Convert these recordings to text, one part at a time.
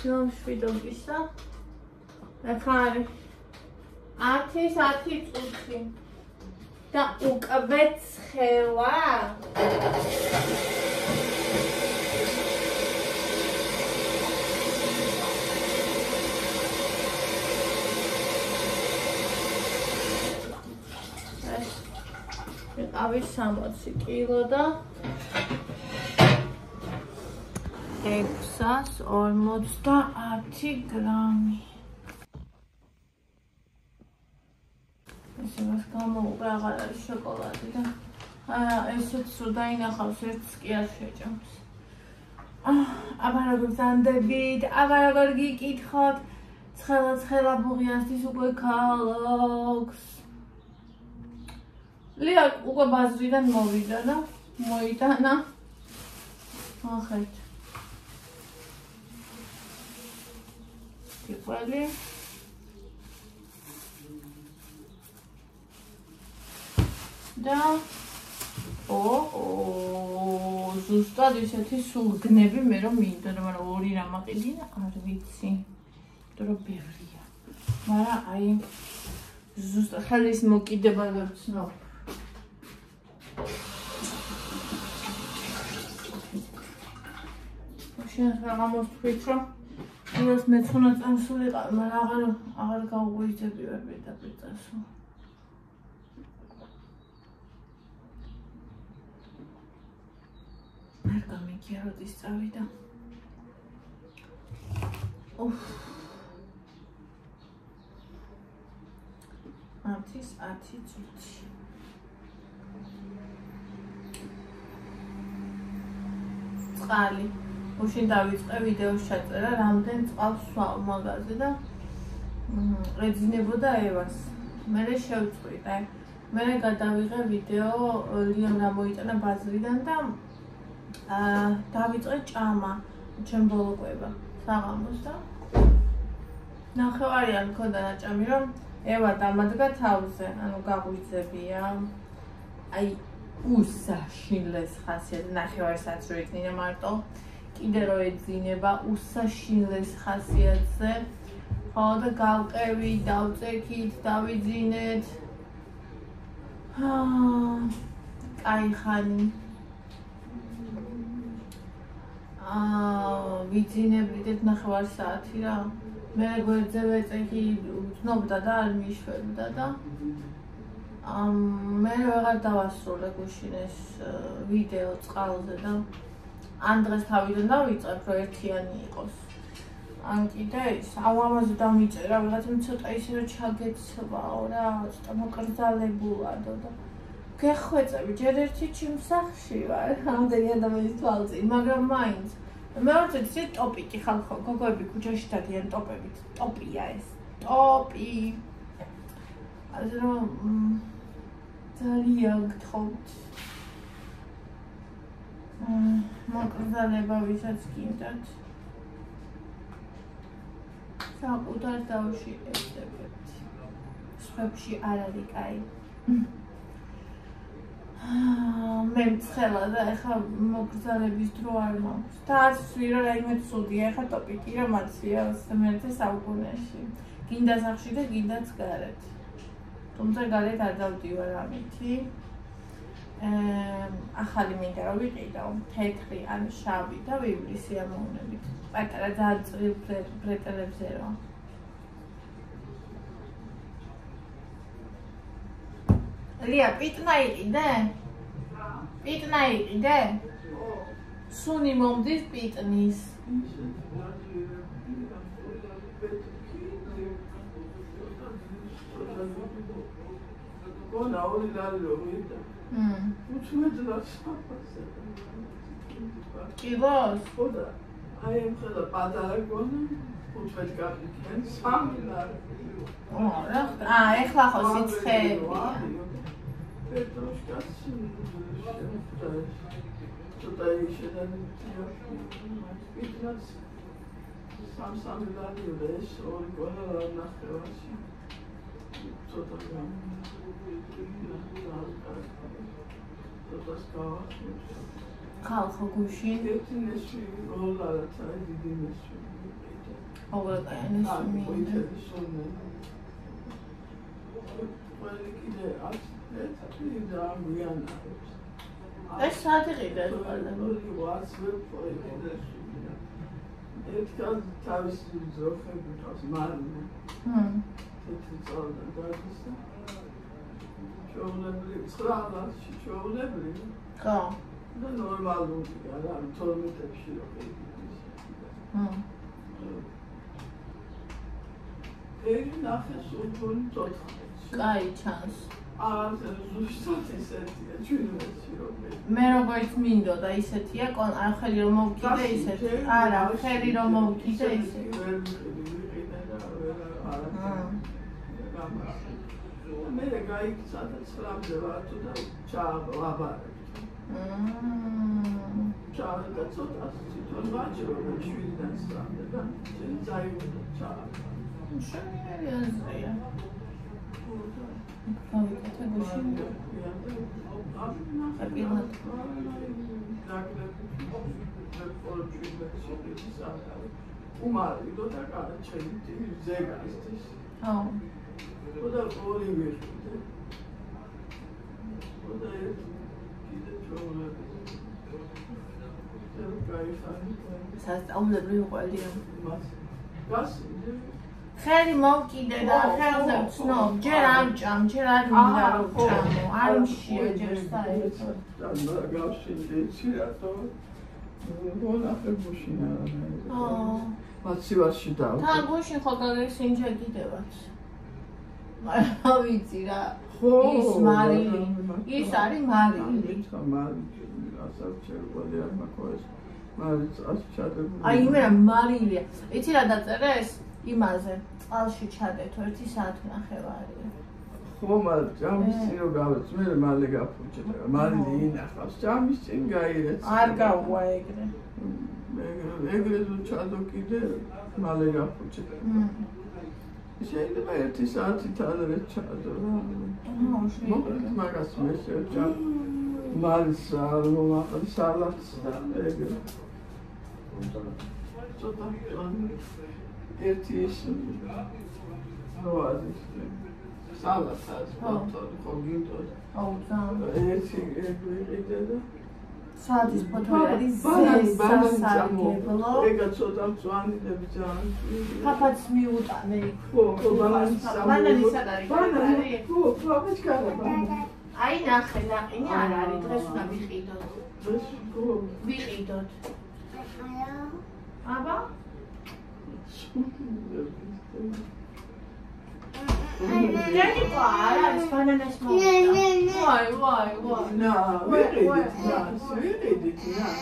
ნუ შვიდობისა. ახალი 10 10 წუთი. და უკბეც ხელა. ავი 60 კილო და 650 გრამი. ესე მას გამოუყრა აღარ არის შოკოლადი და აა ესეც რო დაინახავს ერთს კი არ შეჭამს. აბა როგორ ზანდებით, აბა როგორ გიკითხოთ, ცხელა ცხელა ბუღიასთვის უკვე ქალოქს. ლია უკვე ბაზრიდან მოვიდა და მოიტანა. ახეთ. ტიპალი. და ო ზუსტად ისეთი სულ გნები მე რომ მინდა რომ არა ორი რამაყიდი არ ვიცი. დრო ბევრია. მაგრამ აი ზუსტად ხალის მოკიდება ვერ ცნობ. შენ რა მოსთვით რომ იმას მეცონა წამსულიყავ, მაგრამ აღარ აღარ გავუღვიძები ვერ მეტაპიტასო. არ გამიქია როდის წავიდა. უფ. ათის 10 წუთი. წყალი უშინ დავიწყე ვიდეოს ჩაწერა, რამდენ წყალს სვავ მაგაზე და ეძინებოდა ევას. მე შევწყვიტე. მე გადავიღე ვიდეო ლიამ რა მოიტანა ბაზრიდან და აა დავიწყე ჭამა ჩემ ბოლოკვება საღამოს და ნახევარი არ მქონდა ნაჭამი რომ ევა დამადგა თავზე, ანუ გაღვიძებია. აი უსაშინლეს ხასიათი ნახევარსაც რო იქნება მარტო. კიდე რო ეძინება უსაშინლეს ხასიათზე. ხო და გავყევი დავწექით დავიძინეთ. აა კაი ხანი. აა ვიძინებდით ნახევარ საათი რა. მე გვერდზე ვეწექი ვცნობდა და არ მიშვებდა და ამ მე ვეღარ დავასრულე გუშინეს ვიდეო წყალზე და ან დღეს თავიდან დავიწყებ რომ ერთიანი იყოს. ან კიდე ის აუ ამაზე დამიწერა ვიღაცა ცოტა ისე რომ ჩაგეცვაო რა ცოტა მოკრძალებულადო და გეხვეწები ჯერ ერთი ჩიმსახში ვარ ამდენი ადამიანის თვალწინ მაგრამ მაინც. მეორე ისე ტოპიკი ხალხო გოგოები ქუჩაში დადიან ტოპებით. ტოპია ეს. ტოპი. ასე რომ ძალიან გთხოვთ მოკრძალება ვისაც გინდათ. საკუთარ დავში ეცებებთ სხვებში არ არის კაი მე მცხელა და ეხა მოგზალების დრო არ მაქვს. და ასვირო რაიმე ცუდია ეხა ტოპიკი რომ აცია 21 საუკუნეში. გინდა სახში და გინდაც გარეთ თუმცა გარეთ არ დავდივარ ამითი ახალი მინდა რომ ვიყიდო თეთრი ან შავი და ვიბლის სიამოვნებით პატარა ძალიან წრილ ბრეტელებზე რო ლია პიტნა იყიდე? პიტნა იყიდე? სუნი მომდის პიტნის. გონა ორი დალი რომ იდა. უჩვენდას. კიბოს? ხოდა. აი ამ ხელა პატარა გონა. უჩვენდ გაგიქენ სამი ლარი. ო, რა? აა, ეხლა ხო სიცხეებია. პეტროშკას ცოტა ისედან პიტნას სამ სამი ლარი ეს ორი გონა ნახევარში. ცოტა ხალხო გუშინ ერთი ნეში როლარაცა დიდი ნეში მოგეკაიანეს მინდა ყვითელი სუნე. ყველი კიდე აქ ერთი და გვიანა. ეს საათი ყიდა ეს ყველა ერთგან თავის ძროხები თავს მარნე. ჰმ თეთრი წავდა დაგისა. ჩაუნებული, ცხრალაში ჩაუნებული. ხო და ნორმალურია რა, 12-ში რო ყიდი. ჰმ ერი ნახე სულფონი 14. კაი ჩანს აა ზუსტად ისეთია ჩვენში რომ მე როგორც მინდოდა ისეთია არ ხელი რომ მოვკიდე ისეთი არა ხელი რომ მოვკიდე ისეთი მე გაიქცა და ცხრამდე ვარ თუ და ჩააბარებ. მმ ჩააბარებ და ცოტა თვითონ ვაჭრო და შვიდიდან ცხრამდე და შენ წაიგო ჩააბარებ. შენიერი აზრია გავიკეთე გუშინ აპირნად უმარი და კარჩელი ზეგაისტის ხო ხოდა ორი ვიხდე. ხოდა ერთ კიდე ჩავრები. სასწაულებრივი ყველია მას. გას ხელი მოვკიდე და ხელზე ვცნო. ჯერ ამ ჭამ, ჯერ არ უნდა ჭამო. არ მშია ჯერ საერთოდ. და გავშინდი ცირატო. მონახე გუშინ არანაირად. აა. მაცივარში დავა. თან გუშინ ხო გაგესინჯე კიდევაც. მაგრამ ვიცი რა ხო ის მარილი ის არის მარილი მითხა მარილი ასარ ჩერვალი არ მაქვს მარილი ას ჩადებული აი მე რა მარილია იცი რა დაწერე ეს იმაზე წყალში ჩადეთო ერთი საათი ნახევარია ხო მაგრამ ჯამის წინ გავეც მე მალე გაფუჭე და მარილი ინახავს ჯამის წინ გაირეც არ გაუვა ეგრე. ეგრე ეგრე თუ ჩადო კიდე მალე გაფუჭე შეიძლება ერთი საათით ადრე ჩადო. რა მოკლედ მაგას მე შევჭა მალის არ მომაყრი სალატს და ეგრე. ცოტა ერთი ის როაზის სალათას ფოთოლი ხო გინდოდა. აუ ძალიან. ერთი ეგვიყიდე და საათის ფოთოლი არის ზესასარგებლო ეგა ცოტა მწვანილები ძალიან ფაფაც მიუტანე. ხო ხო ბანანის ბანანი სად არის. ბანანი ხო კარა ბანანი აი ნახე ნაყინი არ არის დღეს უნდა ვიყიდოთ. ეს ხო. ვიყიდოთ. აბა Jennifer, it's. Why, why, why? No, really did not. Did not.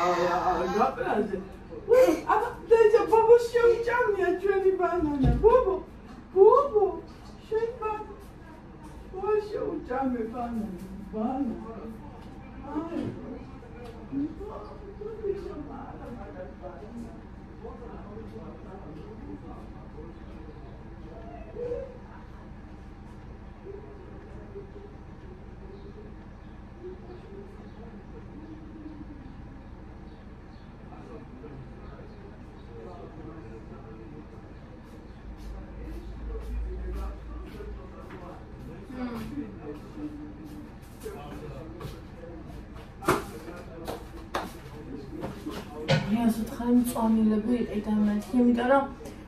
Oh, yeah, God it. Wait, I, there's a bubble show jam here, Jennifer. Bubble, bubble, shake my. Bubble show jam here, Banana. აი მეასოთ ხარ მწვანილები იყიდა მეთქი, იმიტომ რომ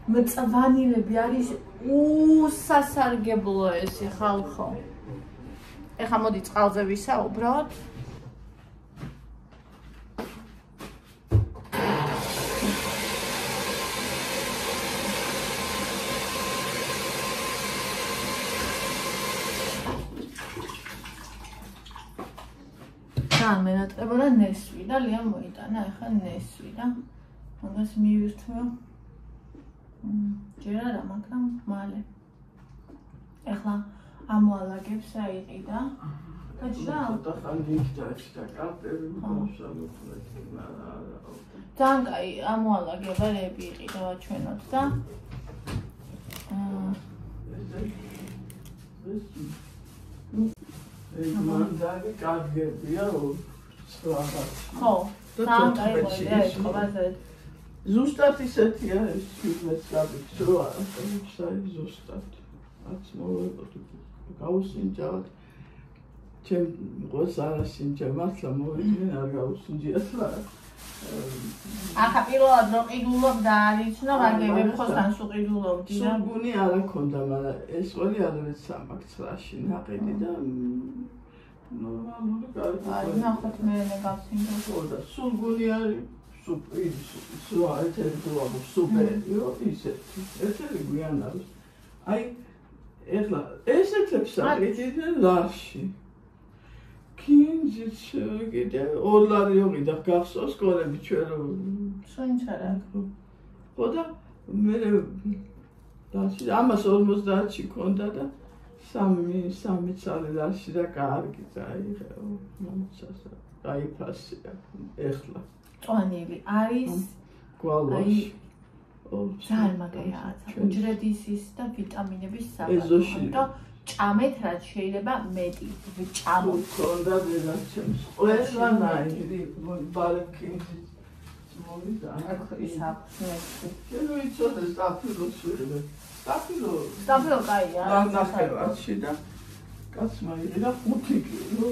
მწვანილები არის უსასარგებლო ესი ხალხო. ეხა მოდი წყალზე ვისაუბროთ. და მენატრება და ნესვი და ლია მოიტანა ახლა ნესვი და მაგას მივირთმევ ჯერ არა მაგრამ მალე. ახლა ამოალაგებს რა იყიდა გაჩნდა იქდა ეს და კარტები მოსალოდეთ არა არა ძალიან კაი ამოალაგებელები იყიდა ჩვენოთ და აა ეს მანდალი კარგებია ხო ძალიან კაი მოიდა ეს ყოველზე ზუსტად ისეთია ეს ფილმიც გაბიქს რო არა საი ზუსტად. აც მოვეყოთ გაუსინჯავთ ჩემ ყოს არასინჯა მართლა მოვიდნენ არ გაუსინჯიათ რა. ახლა პირველად რო ყიდულობდა არის ნო მაგები ხოსთან სუყიდულობდი რა სულგუნი არ აქონდა მაგრამ ეს ყველი არის სამაქცრაში ნაყიდი და ნორმალური კარგი აი ნახოთ მე მეგავსინჯა ხო და სულგუნი არის სუა ეთერგუა სუპერიო ისეთი ეთერი გვიან არის. აი ეხლა ესეთებს აღიძინე ლაში კინჯიც კიდე ორლარი ოღიდა გახსოვს კოლები ჩვენ რომ სუნჩარა ხო და მე დაში ამას 50-ში კონდა და სამი სამი წელი ლაში და კარგი წაიღე. მომცას დაიფასია ეხლა წვანილი არის გვალვაში. ძალიან მაგარია უჯრედის ის და ვიტამინების საფუძველი და ჭამეთ რაც შეიძლება მეტი ჭამოთ. კონდა დედაჩემს ყველანაირი ბალკინი მოვიდა აქ ის აქვს მე შენ ვიცოდი სტაფილო შეიძლება. სტაფილო სტაფილო კაია რა ნახევარში და კაცმა იღია 5 კილო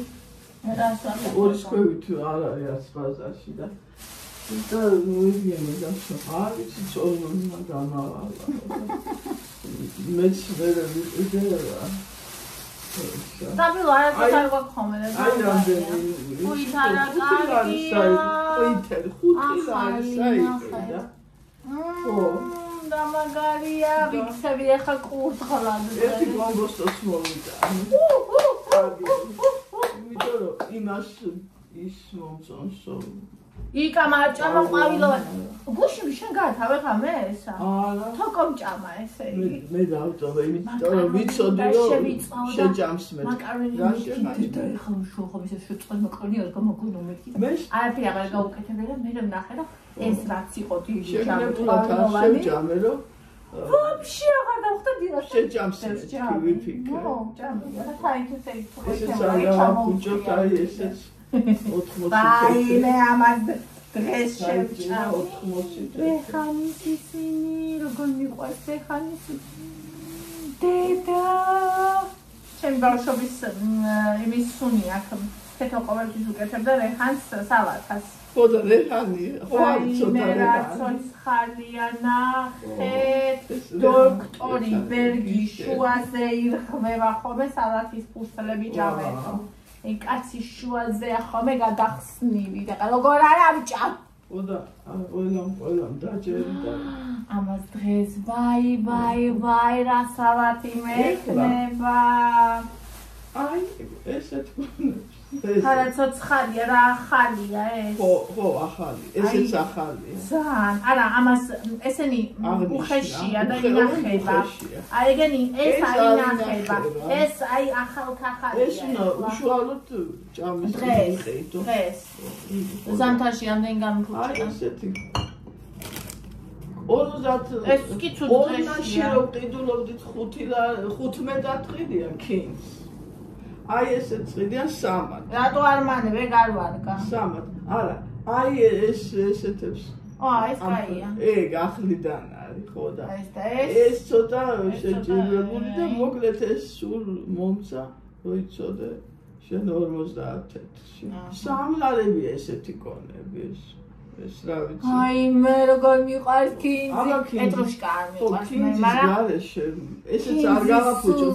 ორი სკვევი თუ არ არის ბაზარში და და მოიგიანე და არ ვიცი წორმა გამავალა მეც ვერ ვიყიდეა დაბილ არა თქარ გვაქვს და აი რამდენი უი თარა კარგია თერ ხუთი საი და ხო. და მაგარია ვიცები ახლა კურთხლად ერთი გომბოსტოს მოვიდა იმიტომ რომ იმას ის მომწონსო. იკა მარჭამა ყვავილოვანი გუშინ შენ გათავე ხამე ესა არა. თოკომ ჭამა ესე იგი მე დავწოვე იმიტომ რომ ვიცოდი რომ შეჯამს მე რა შეიძლება ეხლა შეხო ისე შეწყდა მოკრონი არ გამოგონო მე არაფერი აღარ გაუკეთებია მე რომ ნახე რომ ეს რაც იყო დიდი ჭამა ყვავილოვანი შეჯამე რომ ვაფშე აღარ დავხდები რა შეჯამსი ვიფიქრე. ნო ჯამი რა თაიქ ეს ჩამოუჭოთ აი ესეც 80 ბაილე ამას დღეს შევჭა 80 ბეხანის ისინი როგორ მიყვარს ბეხანის დედა! ჩემ ბავშვობის იმის სუნი აქ თეთო ყოველთვის უკეთებდა რეჰანს სალათას. ხო და რეჰანი ხო არ ცოტა რეჰანი ხალია ნახეთ დოქტორი ბერგი შუაზე ირხვევა ხოლმე სალათის ფუსლები ჯავეთო ე კაცი შუაზე ახომე გადახსნილი და როგორ არ ამჭა ხო და ყველამ ყველამ დაჯერი და. ამას დღეს ვაი ვაი ვაი რა სალათი მექნება. აი ესეთ ხარა ცოცხალია რა ახალია ეს. ხო ხო ახალი ესეც ახალია ზან არა ამას ესენი უხეშია და ინახება. აი ეგენი ეს აი ინახება. ეს აი ახალ ახალია ეს უშუალოდ ჭამის მიყიდო. დღეს. ზამთარში ამდენ გამქუჩა აი ესეთი. 50 ეს კი თუ დღეშია 50 ში რო ყიდულობდით 5 15 დღეა კინს აი ესე წიდიან სამად. რატო არ მანევე გარვარგა? სამად. არა, აი ეს ესეთებს. ო, ეს კაია. ე, გახლიდან არის, ხო და. ეს და ეს. ეს ცოტა შეჭირებული და მოკლედ ეს სულ მომცა, როიცოდე. შენ 50-ში. სამლარებია ესეთი კონები ეს. ეს რა ვიცი. აი მე როგორ მიყვარს კინძი. პეტროშკა არ მიყვარს მე, მაგრამ გარეშე ესეც არ გავაფუჭო.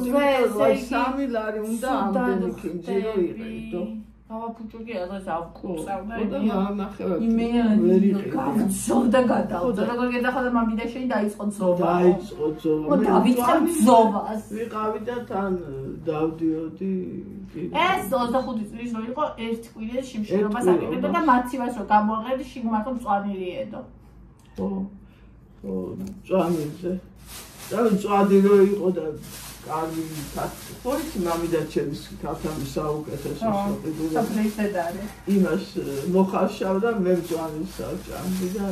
აი სამი ლარი უნდა ამდენი კინძი რო იყიდო. გავაფუჭო კი რაღაც ავკუწავდა. და ნახევრად. იმე ვერ იყიდო. ზოვდა გადავდა. როგორ გადახდა მამიდა შენ დაიწყო ზოვა. დაიწყო ზოვა. მე დავიწყე ზოვას. ვიყავი და თან დავდიოდი ეს 25 წლის რო იყო ერთ კვირაში შიმშილობას აკეთებდა და მაცივას რო გამოაღებდი შიგმარტო მწვანილი ედო. ხო. ხო, მწვანილზე. და მწვადი რო იყო და კარგი ხო ის მამიდა ჩემს ქართამის საუკეთესო სოფიდული. საფრეისედ არის. იმას მოხარშავ და მე მწვანის საჭამდი და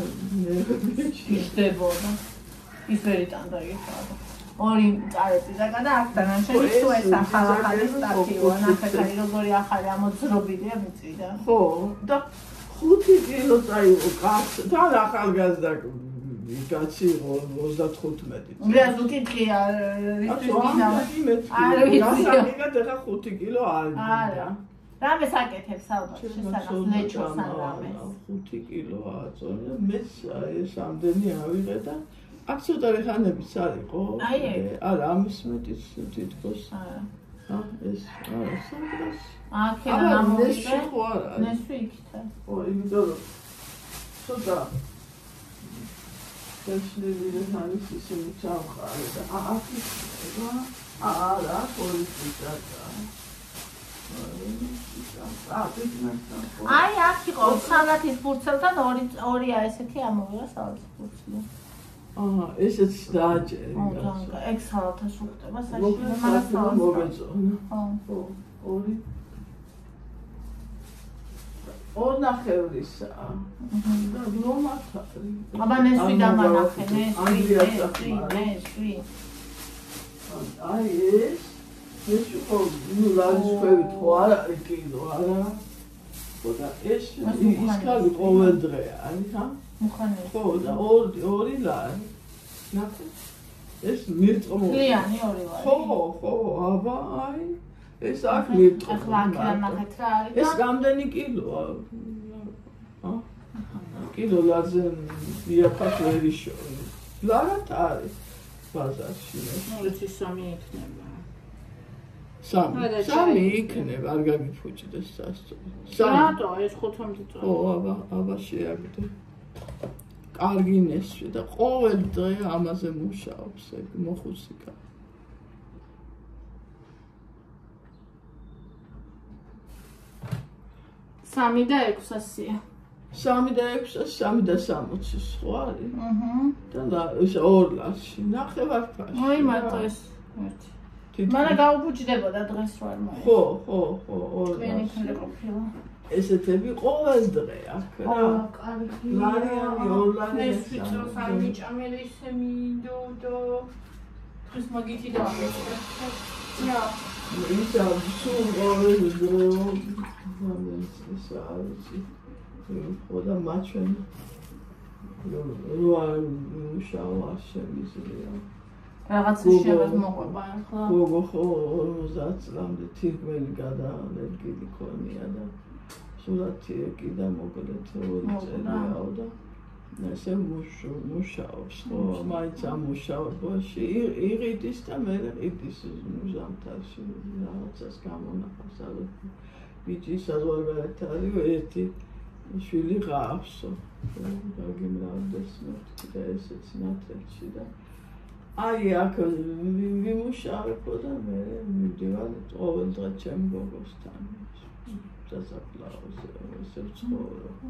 მე შეშდებოდა. ის ვერი ტანდა იხადა. ორი წარეწი და გადა აქთან შენ ის თუ ეს ახალ ახალი სტატიო ნახეთ აი როგორი ახალი ამოძრობილია მიწიდან ხო და 5 კილო წაიღო კაც თან ახალგაზრდა კაცი 35 მე ასე ვკითხია ისთვის არ ვიცი რა 5 კილო არ არა. რამე საკეთებს ალბათ შესაძლოა ლეჩოს ან რამე 5 კილოა წონი მე ეს ამდენი ავიღე და აქ ცოტა ხანებიც არისო არა ამის მეტიც თითქოს. არა. ეს არა სანდრას აქედა გამოვიდე ნესვი იქით ო იმიტომ რომ ცოტა შეშლილი ხანის ისინი ჩავყარე და აქ არა პოლიცია აი აქ იყო სალათის ფურცელთან ორი ორია ესეთი ამოვიღა სალათის ფურცელი. აა ესეც დააჭერი. აა ეგ სალათას უხდება საშუალო მაგას სალათს. მოგეწონა. ხო. ორი ორნახევრისა. და ლომათარი. აბა ნესვი დამანახე, ნესვი, ნესვი, ნესვი. აი ეს ეს ხო ნუ ლაჟფევი ხო არა კილო არა. ხოდა ეს ის ხალი ყოველ დღე არის ხა მუხანი ხო და ორი ორი ლარი ნახე. ეს მირწმუნე ლიანი ორი ლარი ხო ხო აბა აი ეს აქ მირწმუნე ახლა აქ ნახეთ რა არის ეს რამდენი კილოა ა კილო ლარზე დიაფას ვერიშო ლარად არის ბაზარში. ნუ ის სამი იქნება. სამი. სამი იქნება არ გაგიფუჭდეს სასწორ სამი. რატო? ეს 500 წელი ო აბა აბა შეაგდე კარგი ნესვი და ყოველ დღე ამაზე მუშაობს ეგ მოხუსიკა სამი და 600-ია სამი და 600 სამი და 60 ხო არის აჰა და ეს ორ ლაში ნახევარ-ფაში აი მარტო ეს ერთი მარა გაუბუჯდებოდა დღეს რო არ მოი. ხო, ხო, ხო, ორ. თქვენი ქალი ყოფილა. ესეთები ყოველ დღე აქ რა. აა, კარგი. ლარიანი, ორლარი. ეს ვიწროს არ მიჭამელი ისე მინდო და დღეს მაგითი და ამეჭდა. რა. ისა სულ ყოველ დღე მომენტს ის არის. ხო და მაჩვენ. რო არ მუშაობა შემიძლია. რაღაც შევად მოყვება ახლა. გოგო ხო 50 წლამდე თირკმელი გადაანერგილი ქონია და სულათი ეკიდა მოკლედ ორი წელია და ესე მუშო მუშაობს ხო მაინც ამუშავებაში იღიდის და მე ყიდის ზამთარში რაღაცას გამონახავს ალო ბიჭი საზღვარგარეთ არის ერთი შვილი ღავსო გაგიმრავდეს მე და ესეც ნათელში და აი აქ ვიმუშავებო და მე მივდივარ ყოველ დღე ჩემ გოგოსთან. სასაფლაოს ესე ვცხოვრობ,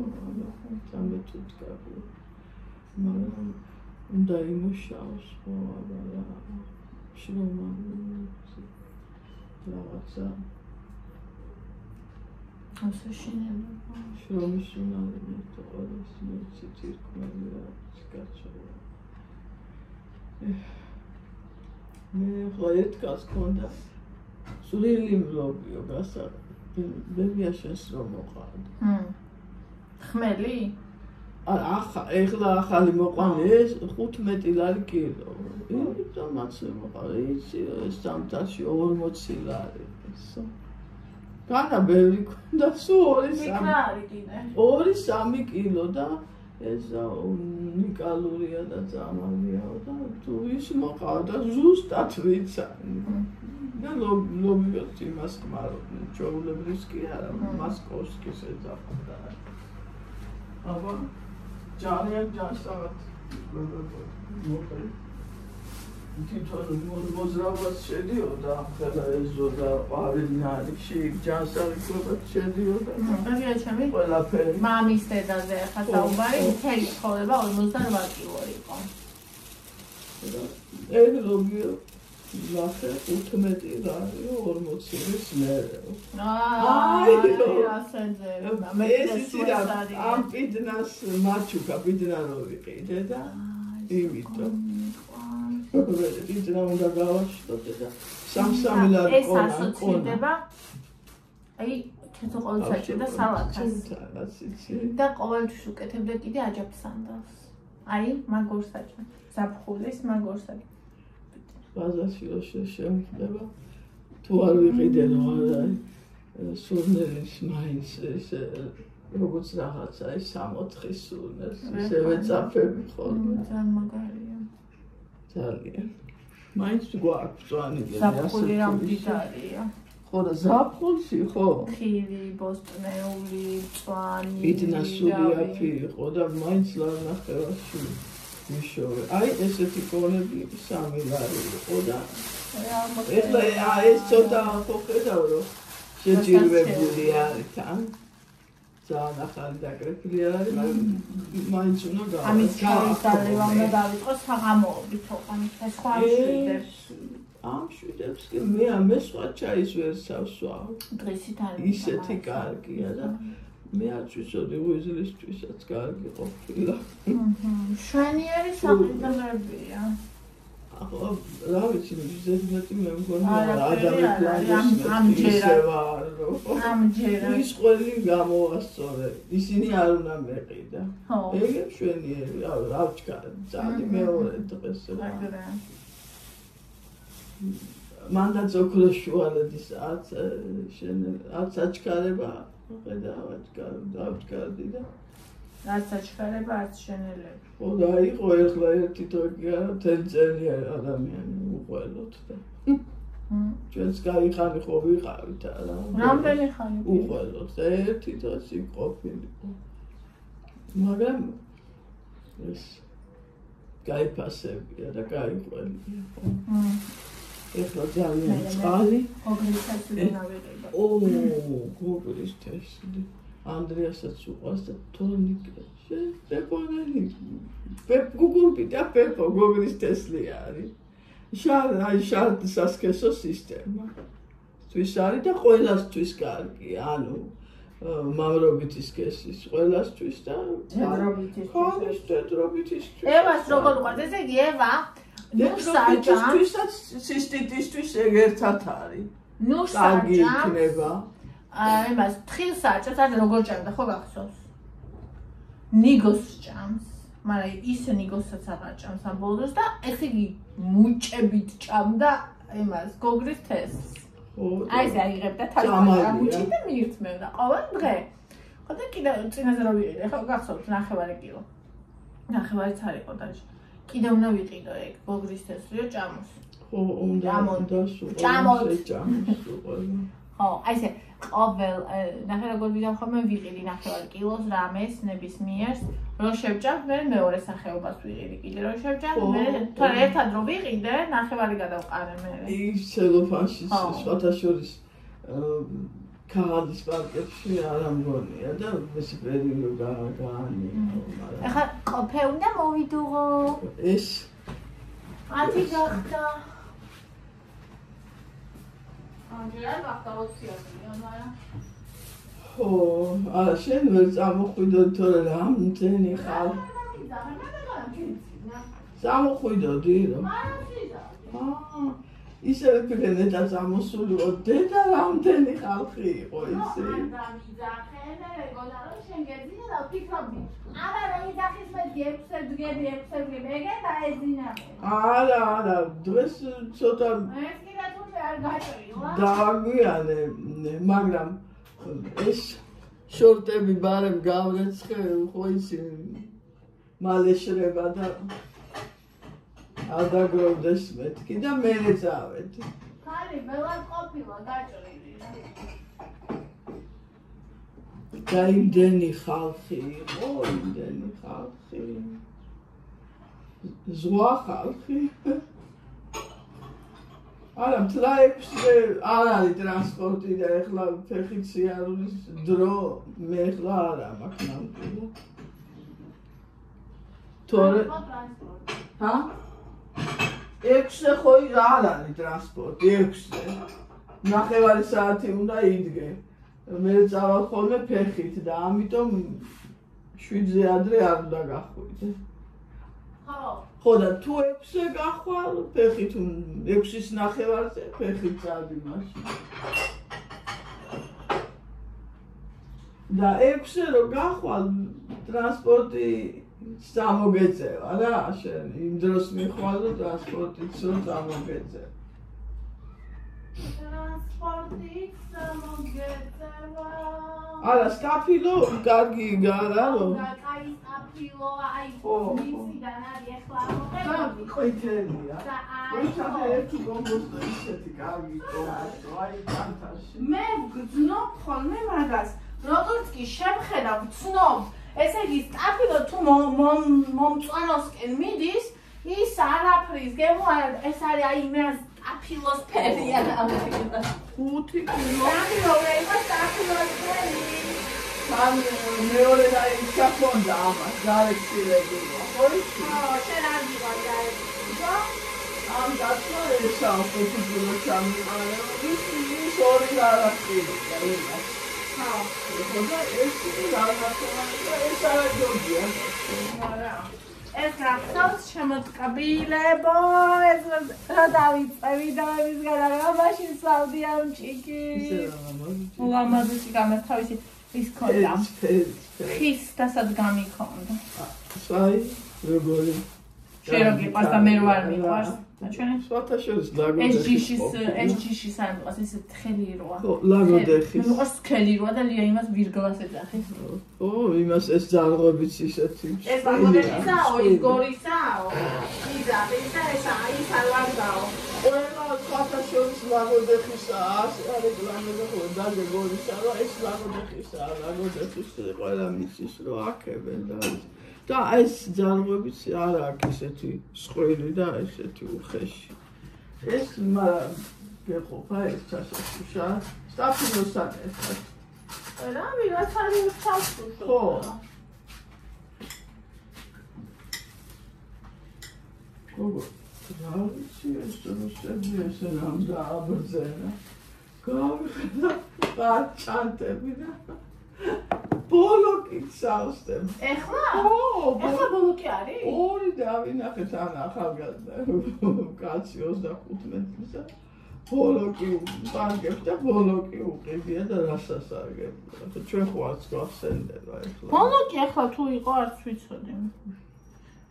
სამე თუთკაბი. მაგრამ უნდა იმუშაოს ხო, აბა შრომა რაღაცა ასე შეიძლება. შრომის უნდა მეტყო, ეს მეცი თირკმელია, სკაცოა. მე ხო ერთკაც კონდა სულილი მლობიო გასა. ბებია შენს რომ მოყავდა ჰმ. ხმელი? ახა ეხლა ახალი მოყვანე ეს 15 ლარი კილო. იმიტომ მაცე მოყავდა იცი ეს სამთაში 40 ლარი განა ბევრი კონდა სულ 2 3 კილო და ეს უნიკალურია და ძამალია და თუ ის მოყავდა ზუსტად ვიცა და ლობიოთ იმას ხმარო ჩაულებრის კი არა მასკოვსკის ეძახდა აბა ჯანიან ჯანსავად მოყრი თვითონ მოძრაობას შედიოდა ახლა ეზოდა ყვავილნარში ჯანსაღი შედიოდა მაგრამ ჩემი ყველაფერი. მამის დედაზე ახლა საუბარი მთელი ცხოვრება 58 კილო იყო. ეგ ზოგი ლახე 18 დარიო 40 ის მერე აი ასენზე მე ეს ამ პიდნას მაჩუკა პიდნანოვი ყიდე და? იმიტომ. ვიძნა უნდა გავაშტოთ და სამსამილად ეს ასოცირდება აი შეცო ყოველთვის და სალათას. და ყოველთვის უკეთებდა კიდე აჯაფ სანდალს. აი, მაგორს აჯა. საფხულის მაგორს აჯა. ბაზაში რო შემხდება. თუ არ ვიყიდე რომ არა სურნელის მაინც ეს როგორც რაღაცა ეს 64 სურნელს ისევე წაფები ხოლმე. ძალიან მაგარია. ძალიან. მაინც გვაქვს ზვანი გე საფხული რამ დიდარია. ხო და ზაფხულში ხო? ხილი, ბოსტნეული, წვანი. იდნასული აფი იყო და მაინც ლა ნახევარში მიშოვე. აი ესეთი კონები სამი ლარი იყო და ეხლა ეს ცოტა ხო ხედავ რომ შეჯიბრებული არის თან. ძალიან ახალი დაკრეფილი არის, მაგრამ მაინც უნდა გავა. ამის ჩაიწერა უნდა დავიწყო საღამოობით, ხო, ამის სხვა შვიდებს. ამ შვიდებს კი მე ამე სხვა ჩაის ვერ სავსვავ. დღისით არის ისეთი კარგია და მე არ ვიცოდი უიზლისთვისაც კარგი ყოფილა. აჰა. შვენიერი საფრთხეებია. ახლა რა ვიცი, ზედმეტი მე მგონი ადამიანის ამჯერა. ამჯერა. ის ყველი გამოასწორე. ისინი არ უნდა მეყიდა. ეგ შვენიერი, რა რა ვჩქა, ძალი მეორე დღეს რა. მანდა ზოქრო შუალედის ათ შენ ათ საჩქარება ხედავ აჩქარ დავჩქარდი და რაც საჩქარება არც შენელები. ხო და იყო ეხლა ერთი თოქი არა თენწელი ადამიანი უყველოთ და ჩვენს გაიხანი ხო ვიყავით არა? რამდენი ხანი უყველოთ და ერთი თოქი ყოფილიყო მაგრამ ეს გაიფასებია და გაიყველია ხო? ეხლა ძალიან წყალი. გოგრისაც უნდა ვიყიდო. ო, გოგრის თესლი. ანდრეასაც უყვარს და თონიკა. შეფონელი. პეპ გუგულპი და პეპო გოგრის თესლი არის. შარ აი შარ სასქესო სისტემა. თვის არის და ყველასთვის კარგი. ანუ მამრობითის კესის ყველასთვის და მამრობითის. ხო, თეთრობითის. ევას როგორ უყვარს ესე იგი ევა? ნუ საჯამთვისაც სისტიტისთვის ეგ ერთად არის. ნუ საჯამთვისაც აი მას თხილს აჭებს არ როგორ ჭამდა ხო გახსოვს? ნიგოს ჭამს. მაგრამ ის ნიგოსაც აღარ ჭამს ამ ბოლოს და ეხი მუჭებით ჭამდა იმას გოგრის თესლს. აი ეს აიღებდა თალხა მუჭი და მიირთმევდა ყოველ დღე. ხო და კიდე წინაზე რო ვიყიდე ხო გახსოვთ ნახევარი კილო. ნახევარიც არ იყო დაჟე. კიდე უნდა ვიყიდო ეგ გოგრის თესლიო ჭამოს. ხო, უნდა ჭამოს. ჭამოს. ხო, აი ესე ყოველ ნახე როგორ ვიდამ ხოლმე ვიყიდი ნახევარ კილოს რამეს ნებისმიერს რო შევჭამ მე მეორე სახეობას ვიყიდი კიდე რო შევჭამ მე თან ერთად რო ვიყიდე ნახევარი გადავყარე მე. ის ცელოფანში სხვათა შორის კადის პარკებში არ ამგონია და ეს პერიოდო გაანი ახლა ყოფე უნდა მოვიდუღო? ეს ათი გახდა ანჯერა გახდა 20-იანი მაგრამ ხო არა შენ ვერ წამოხვიდო თორე რამდენი ხალ წამოხვიდოდი რომ აა ისე ვიფიქრე და სამოსულიო დედა რამდენი ხალხი იყო ისე. და მიძახენ ეგონა რომ შენ გეძინე და ვფიქრობდი არა რა იძახის მე გეფსე დგები ეფსე დგები ეგე და ეძინა არა არა დღეს ცოტა ეს დაგვიანე მაგრამ ეს შორტები ბარემ გავრეცხე ხო ისი მალე შრება და არ დაგროვდეს მეთქი და მე ეწავეთ. ხარი ველა ყოფილა გაჭრილი. და იმდენი ხალხი იყო, იმდენი ხალხი. ზღვა ხალხი. არა, ტრაიქსზე არ არის ტრანსპორტი და ეხლა ფეხიცი არ არის დრო, მე ეხლა არა მაქვს ნამდვილად. თორე ჰა? 6-ზე ხო არ არის ტრანსპორტი 6-ზე. ნახევარი საათი უნდა იდგე. მე წავალ ხოლმე ფეხით და ამიტომ 7-ზე ადრე არ უნდა გახვიდე. ხო. და თუ 6-ზე გახვალ ფეხით 6-ის ნახევარზე ფეხით წადი მაშინ. და 6-ზე რო გახვალ ტრანსპორტი სამოგეწევა რა შენ იმ დროს მიხვალ და ტრანსპორტიც სამოგეწევა არა სტაფილო კარგი გარა რომ კაი სტაფილო აი მისიდან არის ახლა და მოყევი ყვითელია და როცა ერთი გომბოსტო ისეთი კარგი გომბოსტო აი ფანტასტიკი მე ვგზნობ ხოლმე მაგას როგორც კი შემხედავ ვცნობ ესე იგი სტაფილო თუ მო- მომ- მომწვანოსკენ მიდის ის არაფრის გემო არ- ეს არის აი მე სტაფილოს ფერია ნამდვილად 5 კილო სტაფილო მე იყო სტაფილოს ფერი თან მეორე და იქაფონდა ამას გარეკცირებულო ხო იცი ხო შენ არ გიყავ დაებო ამ დაცვა ესა ხუთი კილო ჩამიყარე ის ის ორი გარაკცირა იმას. ხო ხოდა ეს ის რაღაცა და ეს არა ჯობია არა ეს გახსოვს შემოწყბილებო ეს რა დავიწევი და ის გადაგა მაშინ სავდი ამ ჭიქი ულამაზესი გამერთავისი ის ქონდა. ხის დასადგამი ქონდა. საი როგორი? შენ რო გიყვარს და მე რო არ მიყვარს აჩვენე სხვათა შორის ეს ლაგოდეხის ჯიშის ეს ჯიშის არ მიყვარს ეს თელი როა ხო, ლაგოდეხის. მე მიყვარს სქელი როა და ლია იმას ვირგლას ეძახის ო იმას ეს ძაღლობიც ისეთი ეს ბაგოდეხისაო ის გორისაო იზახის და ეს ის არ ვარდაო ყველა სხვათა შორის ლაგოდეხისა ასე არ ეკლამება ხო დაგე გორისა რომ ეს ლაგოდეხისა ლაგოდეხის ყველა მისის რომ აქებენ და ის. და ეს ძაღლობიც არ აქვს ესეთი სყვილი და ესეთი უხეში. ეს მაგრამ გეყოფა ეს ჩასაშუშა სტაფილოსთან ერთად. რა ვიღაც არის უცხოს ხო. გოგო რა ვიცი ეს რუსები ესე რამ დააბრძენა. გავიხდა პაჭანტები და ბოლოკით სავსტებ ეხლა? ო ეხლა ბოლოკი არის? ორი დავინახეთ ან ახალგაზრდა. კაცი 25 წლისა ბოლოკი პანგებს და ბოლოკი უყიდია და რასაც აგებ ჩვენ ხო არც გვახსენდება ეხლა. ბოლოკი ეხლა თუ იყო არც ვიცოდი.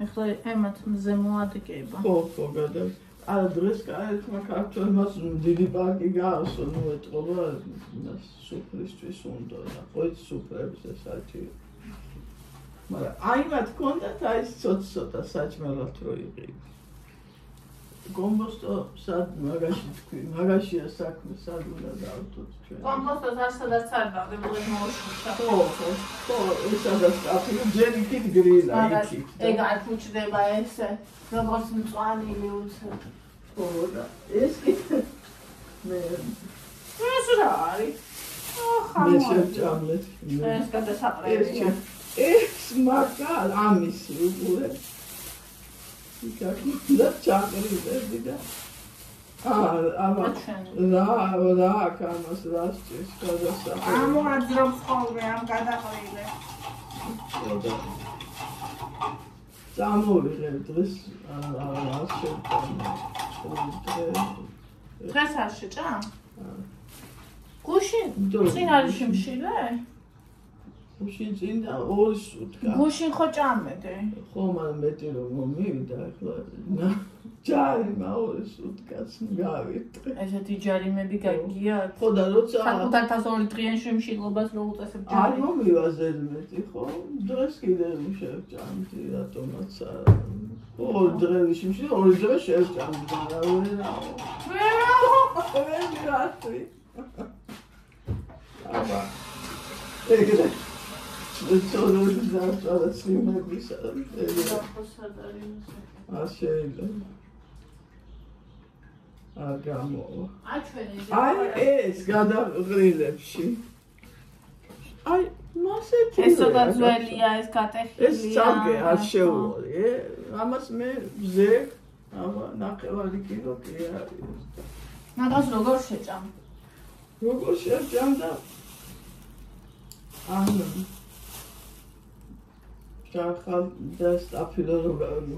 ეხლა ემათ მზე მოადგება. ხო ხო გადა არა დღეს კაეთმა ქართველმას დიდი პარკი გაასო ნუ ეტყობა სუფრისთვის უნდა და ხო იცი სუფრების ეს საჭი მაგრამ აი მათ კონდათ აი ეს ცოტა ცოტა საჭმელად რო იყიდ გომბოსტო სად მაგაში თქვი მაგაშია საქმე სად უნდა დავთოთ ჩვენ? კომპოსტოს არ სადაც არ დავდებოდი მოუშუშა ხო ხო ხო ესადაც კაფე ჯერ იქით გრილა იქით ეგ არ ფუჭდება ესე როგორც მწვანილი უცებ ხო და ეს კი მე ეს რა არის? ახლა მე შევჭამლეთ მე ეს გადასაყრელია ეს მაგალ ამისი უყურე იქა ჩაყრილები და აა ამა რა რა კამას რა სჭირს გადასახადო ამოაძრობს ხოლმე ამ გადაყრილე წამოვიღე დღეს აა შევჭამე დღეს არ შეჭა? გუშინ? წინ არის შემშილე უშინ წინ და ორი სუტკა გუშინ ხო ჭამედე ხო მაგრამ მეტი რომ მომივიდა ახლა ჯარი მაური სუტკაც გავიტყე ესეთი ჯარიმები გაგიათ. ხო და როცა საკუთარ თასორი დღიან შემშილობას რო უწესებ არ ჯარი მომივა ზედმეტი ხო? დღეს კიდე შევჭამდი რატომაც არა ხო დღე ვიშიმში ორი დღე შევჭამდი და ვერა ვერ მირასტრი აბა. ეგრე. ჩოროდი ზარწადა სიმებისა ეგრე არ შეიძლება. არ გამოვა აჩვენე აი ეს გადაღრილებში აი მასეთი ეს ცოტა ძველია ეს გატეხილია ეს სამგე არ შეუვარი ე? ამას მე ვზე აბა ნახევარი კილო კი არის. მაგას როგორ შეჭამ? როგორ შევჭამდა ანუ ჩახალ და სტაფილო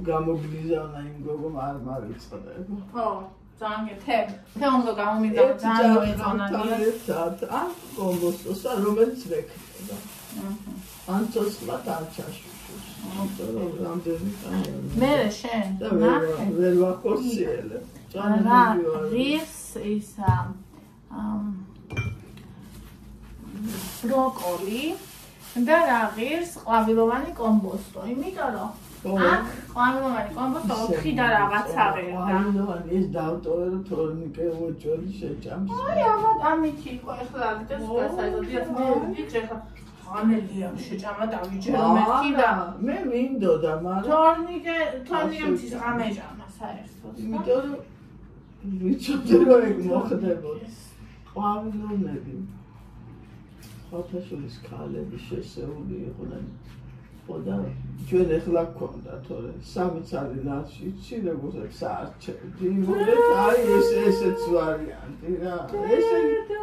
გამოგლიზავნა იმ გოგომ არ მარიწყდება ხო ძალიან გეთე. თე უნდა გამომიდა ძალიან მოეწონადია. ან კომბოსტოსა რომელიც ვეკრება. აჰა. ან წოსლა დაჩაშუშოს. ანუ რამდენი კანონი. მე შენ. ნახე. ვერ ვახორციელე. ძალიან რის ისა ამ ბროკოლი და რა ღირს ყვავილოვანი კომბოსტო, იმიტომ რომ აქ ყვავილოვანი კომბოსტო 4 და რაღაცა ღირს. ყვავილოვანი ეს დავტოვე რომ თორნიკე უჭველი შეჭამს. აი ამათ ამით იყო ახლა აქ გასაიდოდიათ მე ვიჭე ხა ამელია შეჭამა დავიჯერო მეთქი და მე მინდოდა მაგრამ თორნიკე თორნიკე მის ამეჭამა საერთოდ. იმიტომ რომ ვიცოდი რომ ეგ მოხდებოდა. ყვავილოვნები ფოთაშულის ქალები შესეული იყვნენ. ხოდა ჩვენ ახლა გქონდა თორე სამი ცალი ნაცი იცი როგორ საარჩევდი მოდეთ აი ეს ესეც ვარიანტი რა ესე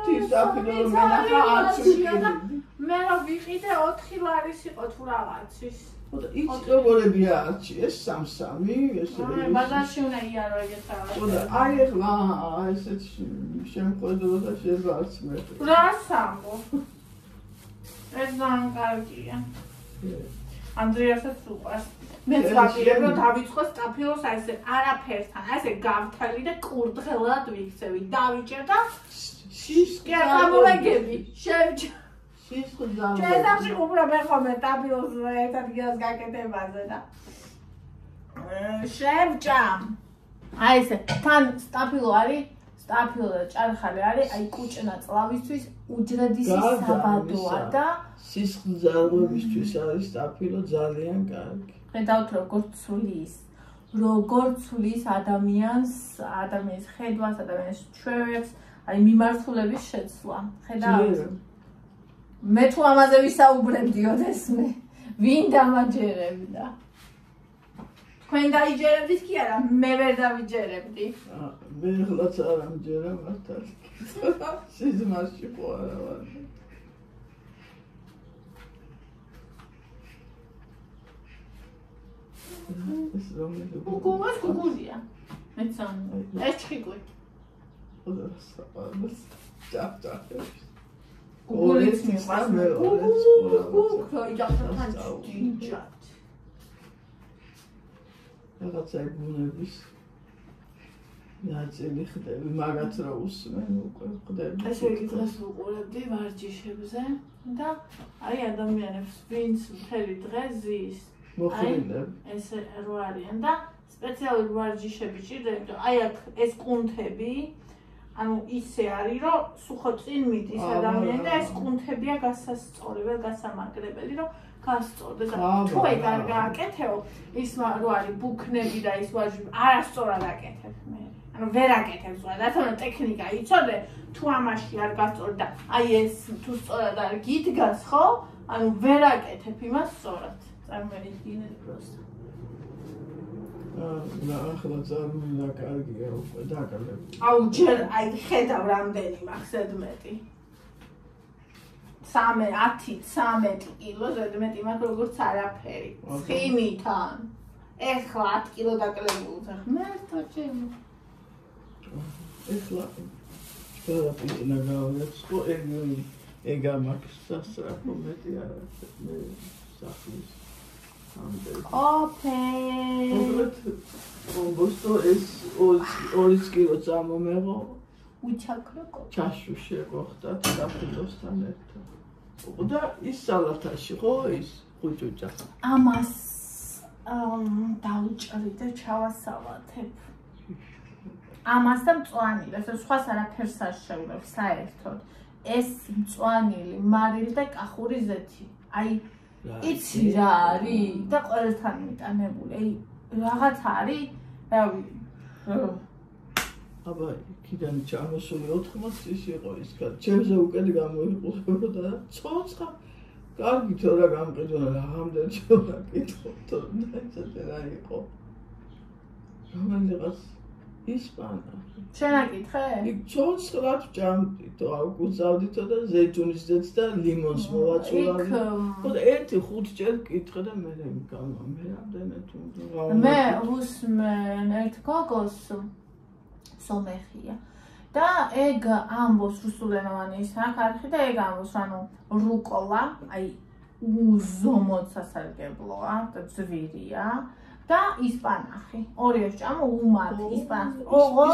თისაფინო მენახა არჩი მე რა ვიყიდე 4 ლარის იყო თუ რაღაცის ხოდა ის როგორები არჩი ეს სამსამი ესე აი ბაზარში უნდა იარო ეგეთ რაღაც ხოდა აი ახლა ესეც შემოყვედოდა შეიძლება არც მე რა სამბო ეს ძალიან კარგია ანდრიასაც უყვარს. მე ვაპირებ რომ დავიწყო სტაფილოს აი ესე არაფერთან, აი ესე გავთალი და კურდღელად ვიქცევი. დავიჭერ და შიშკი ამოვეგები. შევჭ შიშკი ჩეზამში უბრალოდ მე ხომ სტაფილოს ერთად გიას გაკეთებაზე და შევჭამ. აი ესე თან სტაფილო არის სტაფილო და ჭარხალი არის აი კუჭნა წლავისთვის უჯრედისი საბადოა და სისხლძარღვებისთვის არის სტაფილო ძალიან კარგი. ხედავთ როგორ ცulis როგორ ცulis ადამიანს ადამიანის ხედვას ადამიანის ჩვევებს აი მიმართულების შეცვლა. ხედავთ? მე თუ ამაზე ვისაუბრებდი ოდესმე. ვინ დამაჯერებდა თქვენ დაიჯერებდით კი არა? მე ვერ დავიჯერებდი. მე ხლაც არ ამჯერა მართალი სიზმარში ხო არა ვარ ეს რომელი გუგუას გუგუზია მეცან ეს ჩხიკვი ოდა საფარს ჭაფჭაფებს გუგულიც მიყვარს. მე გუგუ ქროი ჯახთან ჭიჭად რაღაცა ბუნების ნაწილი ხდები მაგათ რა უსმენ უკვე ხდები ესე იგი დღეს ვუყურებდი ვარჯიშებზე და აი ადამიანებს ვინც მთელი დღე ზის. მოხილებ ეს რო არიან და სპეციალური ვარჯიშები ჭირდება აი აქ ეს კუნთები ანუ ისე არის რომ სუხო წინ მიდის ადამიანი და ეს კუნთებია გასასწორებელი გასამაგრებელი რომ გასწორდეს და თუ ეგ არ გააკეთეო ის რო არის ბუქნები და ის ვარჯიშები არასწორად აკეთებ მე ანუ ვერ აკეთებ და თორემ ტექნიკა იცოდე თუ ამაში არ გასწორ და აი ეს თუ სწორად არ გიდგას ხო ანუ ვერ აკეთებ იმას სწორად წარმოიდგინე პროსტა. აა ახლა წარმოიდგინე კარგია უკვე დაკარგე. აუ ჯერ აი ხედავ რამდენი მაქვს ზედმეტი. 3 10 13 კილო ზედმეტი მაქვს როგორც არაფერი. ცხიმიდან. ეხლა 10 კილო დაკლებულ ხარ. მე თოჩემ. ეხლა თერაპია ნაგავებს ხო ეგ ეგ მაქვს სასწრაფო მეტი არა მე სახლის ოპე ობოსტო ეს 2 კილო წამომეღო უჩაკროკო ჩაშუშე გოხდა დაფილოსთან ერთად და ის სალათაში ხო ის ხუჭუჭა. ამას ამ დაუჭრი და ჩავასალათებ ამას და მწვანილ ეს სხვა არაფერს არ შეურევ საერთოდ. ეს მწვანილი მარილი და კახური ზეთი. აი იცი რა არის? და ყველთან მიტანებული. აი რაღაც არის, რავი. აბა, კიდენ ჩამოსული 80 ის იყო ის კაცი. ჩემზე უკეთ გამოიყურებოდა და ცოცხა. კარგი გამყიდო რა, ამდენ ჩოლა კითხო თორე და რა იყო. რომელიღაც ისპანა. შენაკითხე? იქ ცოცხლად ჭამდით, აუკუზავდით და ზეჯუნისდეც და ლიმონს მოვაწულავდით. ხოდა ერთი ხუთ ჯერ კითხე და მე გამომე რამდენად უნდა მე უსმენ ერთ გოგოს სომეხია. და ეგ ამბობს რუსულენოვანი საქარხი და ეგ ამბობს ანუ რუკოლა, აი უზომოდ სასარგებლოა და ძვირია. და ისპანახი. ორივე ჭამო უმად ისპანახი. ოღო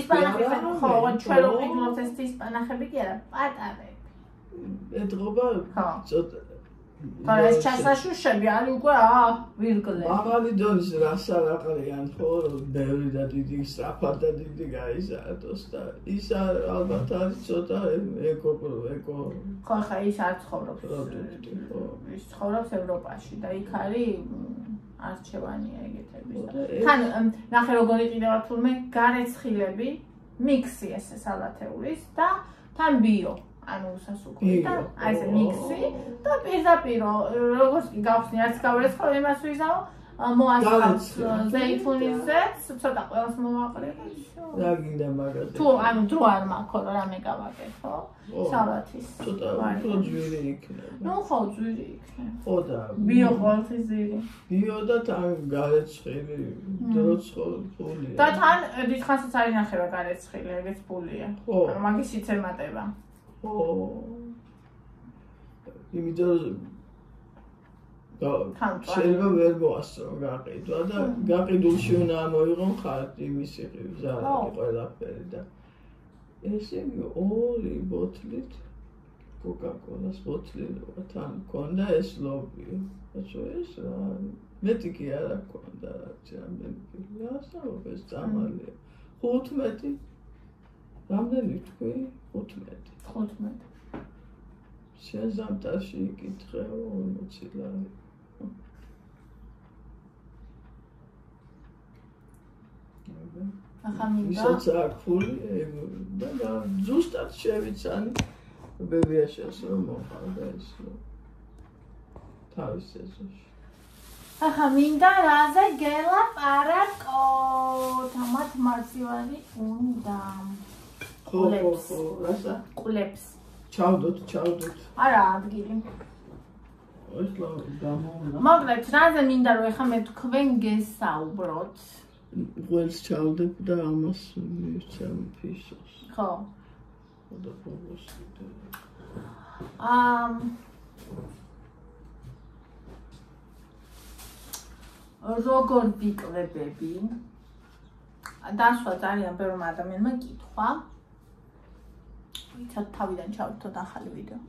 ისპანახი. ხო, ჩვენ ვიყიდოთ ეს ისპანახები კი არა, პატარები. ეთღობა ცოტა და ეს ჩასაშუშები არის უკვე აა ვირგლე. მაღალი დონის რას არ აყრიან ხო ბევრი და დიდი საფარ და დიდი გაიზარდოს და ის ალბათ არის ცოტა ეკო ეკო ხო ხა ის არ ცხოვრობს ის ცხოვრობს ევროპაში და იქ არის არჩევანია ეგეთების თან ნახე როგორ იყიდება თურმე გარეცხილები მიქსი ესე სალათეულის და თან ბიო ანუ სასუქო და აი ეს მიქსი და პირდაპირ როგორც კი გავხსნი არც გავერცხო იმას ვიზაო მოასწავთ ზეითუნიზე ცოტა ყველას მოვაყრებ რა გინდა მაგაზე. თუ ანუ დრო არ მაქვს რა მე გავაკეთო სალათის ცოტა უფრო ძვირი იქნება. ნუ ხო ძვირი იქნება. ხო და ბიო ყოველთვის ძვირი. ბიო და თან გარეცხილი დროც ხო ფულია და თან დიდხანსაც არის ნახევა გარეცხილი ეგეც ფულია. ხო მაგის იცემატება იმიტომ შეიძლება ვერ მოასწრო გაყიდვა და გაყიდულში უნდა მოიღონ ხარდი მისი ზარალი ყველაფერი და ესე ორი ბოთლით კოკა-კოლას ბოთლი თან მქონდა ეს ლობი. ასე ეს მეტი კი არ აქვს რა ჩემი რასაუბრ ეს წამალია. 15 რამდენი თქვი? 15 15 შეზამტაში იკითხე 40 ლარი ახლა მინდა ისაც აქ ფული და ზუსტად შევიცანი ბებიაშას რომ მოხდა ეს თავის სეზონში. ახლა მინდა რაზე გელაპარაკო? თამათ მარცივანი უნდა ხო რასა ყლებს ჩავდოთ ჩავდოთ არა ადგილი ეხლა გამოვნა მაგრამ რაზე მინდა რომ ეხლა მე თქვენ გესაუბროთ ყველს ჩავდებ და ამას მივცემ ფისოს. ხო. და ფობოს. ამ როგორ ვიკლებები? დასვა ძალიან ბევრი ადამიანმა კითხვა. ვიცათ თავიდან ჩავთოთ ახალი ვიდეო.